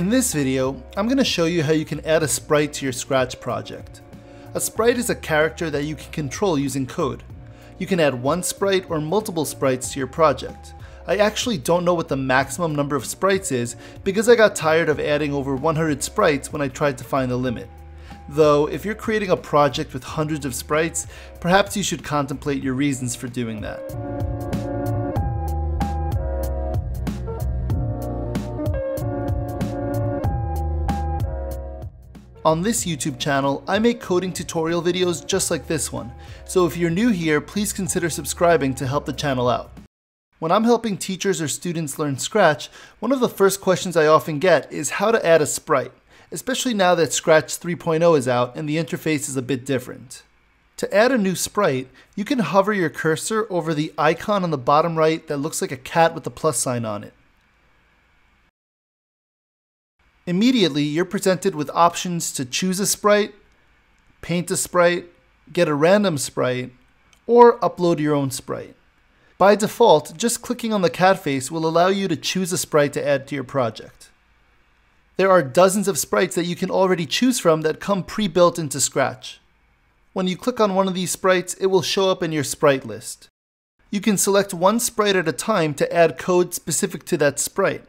In this video, I'm going to show you how you can add a sprite to your Scratch project. A sprite is a character that you can control using code. You can add one sprite or multiple sprites to your project. I actually don't know what the maximum number of sprites is because I got tired of adding over 100 sprites when I tried to find the limit. Though, if you're creating a project with hundreds of sprites, perhaps you should contemplate your reasons for doing that. On this YouTube channel, I make coding tutorial videos just like this one, so if you're new here, please consider subscribing to help the channel out. When I'm helping teachers or students learn Scratch, one of the first questions I often get is how to add a sprite, especially now that Scratch 3.0 is out and the interface is a bit different. To add a new sprite, you can hover your cursor over the icon on the bottom right that looks like a cat with a plus sign on it. Immediately, you're presented with options to choose a sprite, paint a sprite, get a random sprite, or upload your own sprite. By default, just clicking on the cat face will allow you to choose a sprite to add to your project. There are dozens of sprites that you can already choose from that come pre-built into Scratch. When you click on one of these sprites, it will show up in your sprite list. You can select one sprite at a time to add code specific to that sprite.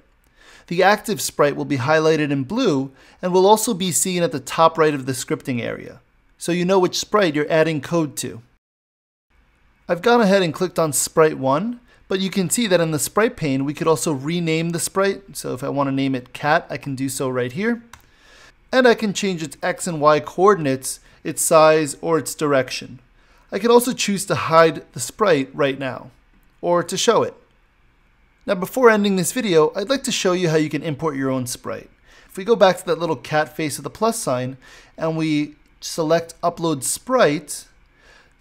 The active sprite will be highlighted in blue and will also be seen at the top right of the scripting area, so you know which sprite you're adding code to. I've gone ahead and clicked on Sprite 1, but you can see that in the sprite pane we could also rename the sprite, so if I want to name it cat, I can do so right here. And I can change its x and y coordinates, its size, or its direction. I can also choose to hide the sprite right now, or to show it. Now before ending this video, I'd like to show you how you can import your own sprite. If we go back to that little cat face with the plus sign and we select upload sprite,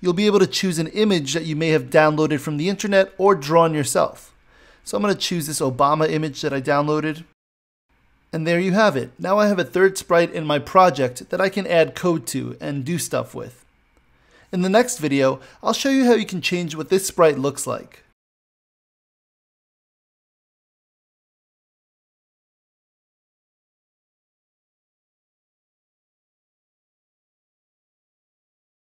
you'll be able to choose an image that you may have downloaded from the internet or drawn yourself. So I'm going to choose this Obama image that I downloaded. And there you have it. Now I have a third sprite in my project that I can add code to and do stuff with. In the next video, I'll show you how you can change what this sprite looks like.